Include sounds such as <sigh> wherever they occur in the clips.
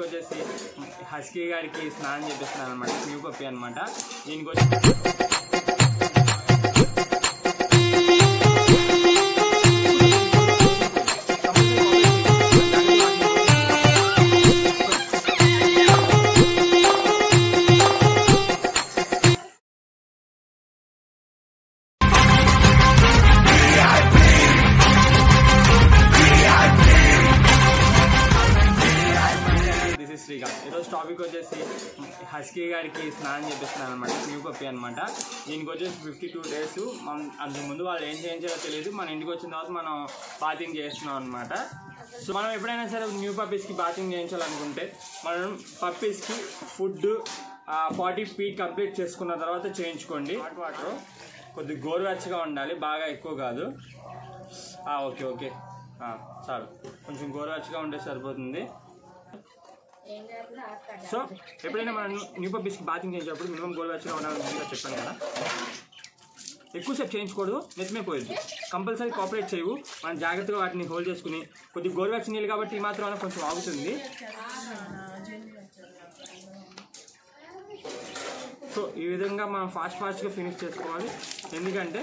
దీనికి వచ్చేసి హస్కీ గారికి స్నానం చేపిస్తున్నాను అనమాట న్యూ కొప్పి అనమాట దీనికి వచ్చి టాపిక్ వచ్చేసి హస్కీ గారికి స్నానం చేపిస్తున్నాను అనమాట న్యూ పప్పి అనమాట దీనికి వచ్చేసి ఫిఫ్టీ టూ డేస్ మనం అంతకు ముందు వాళ్ళు ఏం చేయించాలో తెలియదు. మన ఇంటికి వచ్చిన తర్వాత మనం బాతింగ్ చేస్తున్నాం అనమాట సో మనం ఎప్పుడైనా సరే న్యూ పప్పీస్కి బాతింగ్ చేయించాలనుకుంటే మనం పప్పీస్కి ఫుడ్ ఫార్టీ ఫీట్ కంప్లీట్ చేసుకున్న తర్వాత చేయించుకోండి. హాట్ వాటర్ కొద్దిగా గోరువెచ్చగా ఉండాలి బాగా ఎక్కువ కాదు. Okay okay. చాలు. కొంచెం గోరువెచ్చగా ఉంటే సరిపోతుంది. సో ఎప్పుడైనా మనం న్యూ పబ్బీస్కి బాతింగ్ చేసేటప్పుడు మినిమం గోరువెచ్చగా ఉండాలని చెప్పాను కదా. ఎక్కువసేపు చేయించకూడదు నెత్తిమే పోయేది. కంపల్సరీ కోఆపరేట్ చేయవు. మనం జాగ్రత్తగా వాటిని హోల్డ్ చేసుకుని కొద్దిగా గోరువెచ్చని నీళ్ళు కాబట్టి ఈ మాత్రం కొంచెం ఆగుతుంది. సో ఈ విధంగా మనం ఫాస్ట్ ఫాస్ట్గా ఫినిష్ చేసుకోవాలి. ఎందుకంటే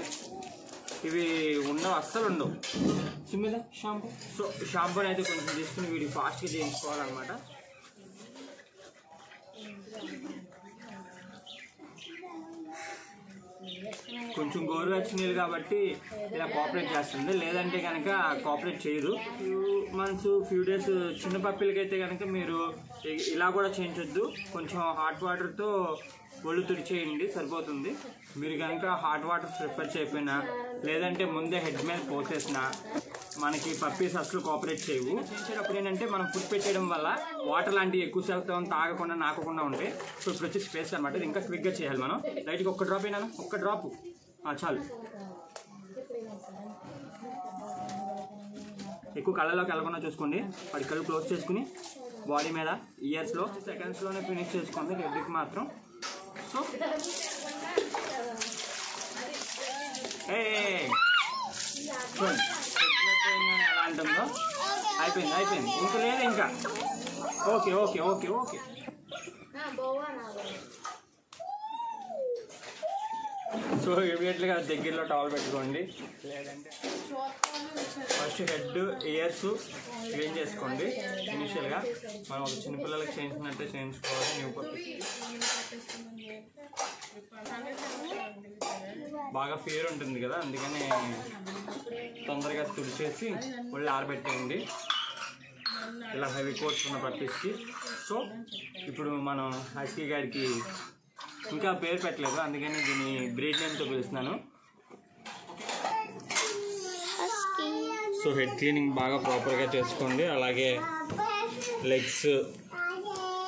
ఇవి ఉండవు అస్సలు ఉండవు. సిమ్మిద షాంపూ. సో షాంపూని అయితే కొంచెం తీసుకుని వీడి ఫాస్ట్గా చేయించుకోవాలన్నమాట. కొంచెం గోరువెచ్చ కాబట్టి ఇలా కోఆపరేట్ చేస్తుంది. లేదంటే కనుక కోఆపరేట్ చేయదు ఫ్యూ మంత్స్ ఫ్యూ డేస్ చిన్న పప్పిలకైతే కనుక మీరు ఇలా కూడా చేయించొద్దు. కొంచెం హాట్ వాటర్తో ఒళ్ళు తుడిచేయండి సరిపోతుంది. మీరు కనుక హాట్ వాటర్ ప్రిఫర్ చేయకపోయినా లేదంటే ముందే హెడ్ మీద పోసేసిన మనకి పప్పీస్ అసలు కోఆపరేట్ చేయవు. చేసేటప్పుడు ఏంటంటే మనం ఫుడ్ పెట్టేయడం వల్ల వాటర్ లాంటివి ఎక్కువ శాతం తాగకుండా నాకకుండా ఉంటాయి సో ఇప్పుడు వచ్చి స్పేస్ అనమాట ఇంకా క్విక్గా చేయాలి మనం. లైట్గా ఒక్క డ్రాప్ అయినా ఒక్క డ్రాప్ చాలు. ఎక్కువ కళ్ళలోకి వెళ్ళకుండా చూసుకోండి. వాడి కళ్ళు క్లోజ్ చేసుకుని బాడీ మీద ఇయర్స్లో సెకండ్స్లోనే ఫినిష్ చేసుకోండి రెడ్డికి మాత్రం. సో ఏ ఎలా అంటుందో అయిపోయింది అయిపోయింది. ఇంకా లేదు ఇంకా. Okay okay okay okay so ఇమీడియట్గా దగ్గరలో టవల్ పెట్టుకోండి. లేదంటే ఫస్ట్ హెడ్ ఇయర్స్ క్లీన్ చేసుకోండి ఇనిషియల్గా మనం ఒక చిన్నపిల్లలకి చేయించినట్టే చేయించుకోవాలి. న్యూ బాగా ఫియర్ ఉంటుంది కదా అందుకని తొందరగా తుడిచేసి ఒళ్ళు ఆరబెట్టేయండి. ఇలా హెవీ కోట్స్ ఉన్న పప్పీస్కి సో ఇప్పుడు మనం హస్కీ గారికి ఇంకా పేరు పెట్టలేదు అందుకని దీన్ని బ్రీడ్ నేమ్తో పిలుస్తున్నాను. సో హెడ్ క్లీనింగ్ బాగా ప్రాపర్గా చేసుకోండి అలాగే లెగ్స్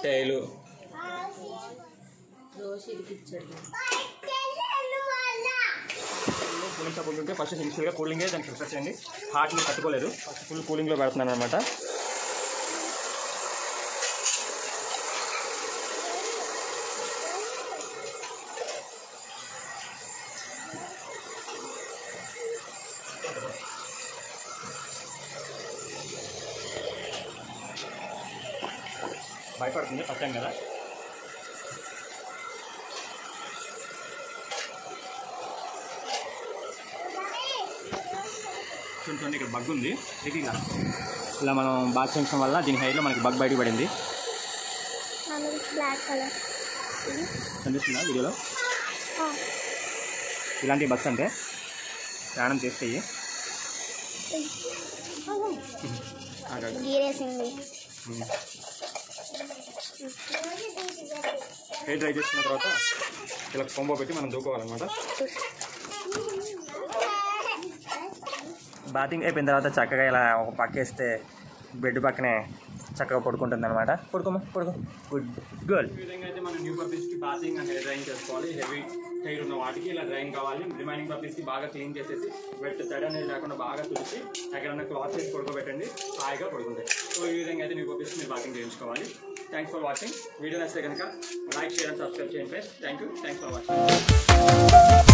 టైలు కూలింగ్ సపోర్ట్ ఉంటే ఫస్ట్ ఇనిషియల్గా కూలింగే దాన్ని ప్రిఫర్ చేయండి. హార్ట్ని తట్టుకోలేదు. ఫస్ట్ ఫుల్ కూలింగ్లో పెడుతున్నాను అనమాట భయపడుతుంది ఫస్ట్ టైం కదా? చూడండి ఇక్కడ బగ్ ఉంది. ఇలా ఇలా మనం బాత్ చేయించడం వల్ల దీని హైట్లో మనకి బగ్ బయటకు పడింది. బ్లాక్ కలర్ కనిపిస్తుందా వీడియోలో? ఇలాంటి బగ్స్ అంటే ప్రయాణం చేస్తాయి <laughs> గీరేసింది. హెయిర్ డ్రై చేసుకున్న తర్వాత ఇలా కొంబో పెట్టి మనం దూకోవాలన్నమాట. బాతింగ్ అయిపోయిన తర్వాత చక్కగా ఇలా ఒక పక్కేస్తే బెడ్ పక్కనే చక్కగా పడుకుంటుంది అనమాట పడుకోమా? పడుకో. గుడ్ గర్ల్ ఈ విధంగా అయితే మనం న్యూ పర్పీస్కి బాతింగ్ అండ్ హెయిర్ డ్రైయింగ్ చేసుకోవాలి. హెవీ హెయిర్ ఉన్న వాటికి ఇలా డ్రైయింగ్ కావాలి. రిమైనింగ్ పర్పీస్కి బాగా క్లీన్ చేసేసి వెట్ తడి అనేది లేకుండా బాగా తుడిచి ఎక్కడన్నా క్లాత్ చేసి పడుకోబెట్టండి హాయిగా పడుకుంటాయి. సో ఈ విధంగా అయితే న్యూ పర్పీస్కి మీరు బాతింగ్ చేయించుకోవాలి. థ్యాంక్స్ ఫర్ వాచింగ్ వీడియో నచ్చితే కనుక లైక్ షేర్ అండ్ సబ్స్క్రైబ్ చేయండి friends thank you thanks for watching